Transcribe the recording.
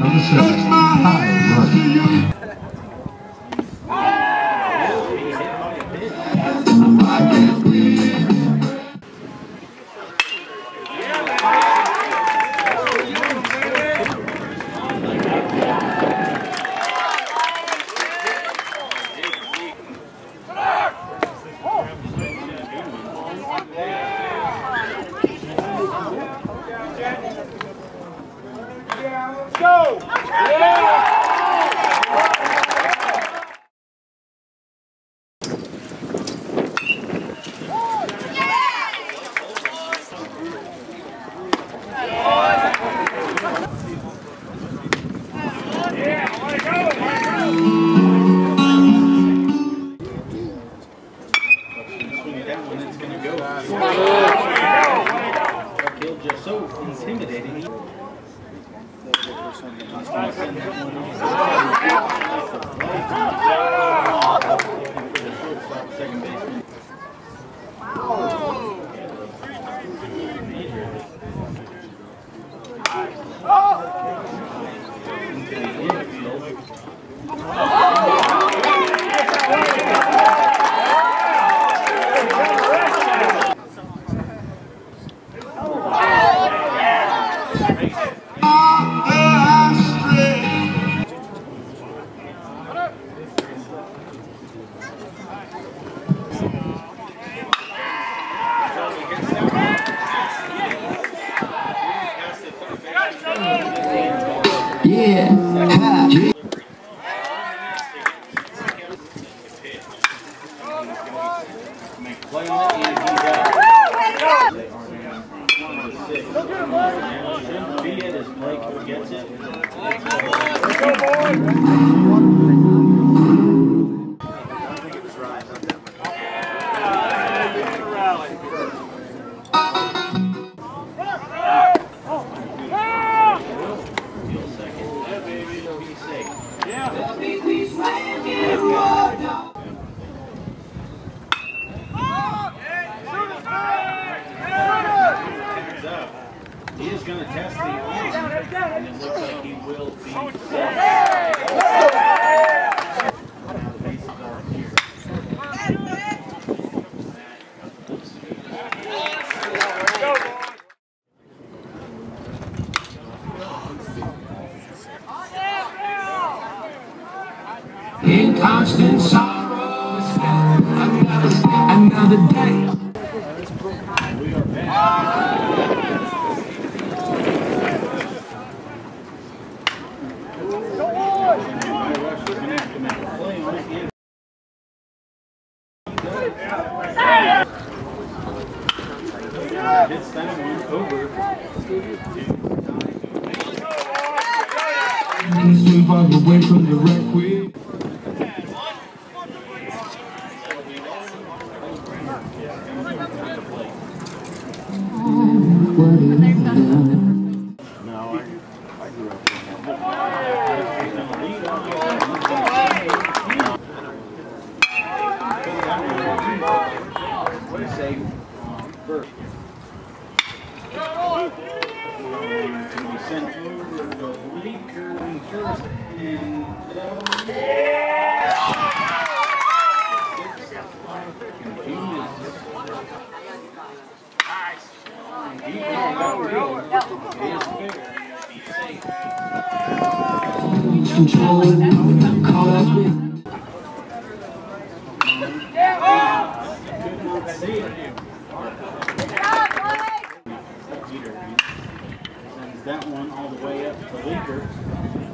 Number six, Ty Rush. Intimidating. Shouldn't be it as Blake gets it. Field He is going to test the arm, and it looks like he will be oh, safe. The bases are here. In constant sorrow, another, another day. We are back. My rush is going to have to make a play on it. and- Sweep up away from the and. Control it. Call that win. Could not see it. Peter sends that one all the way up to Leaker.